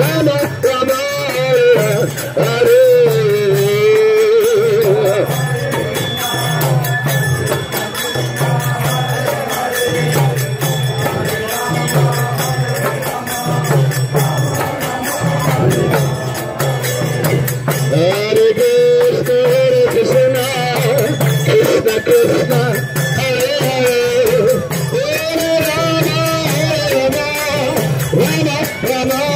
Rama Bravo!